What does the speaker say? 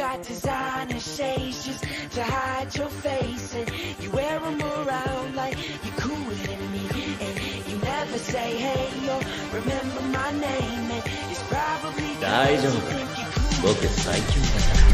got designer shades just to hide your face. And you wear them around like you're cooler than me. And you never say hey or remember my name. And it's probably cause you think you're cool.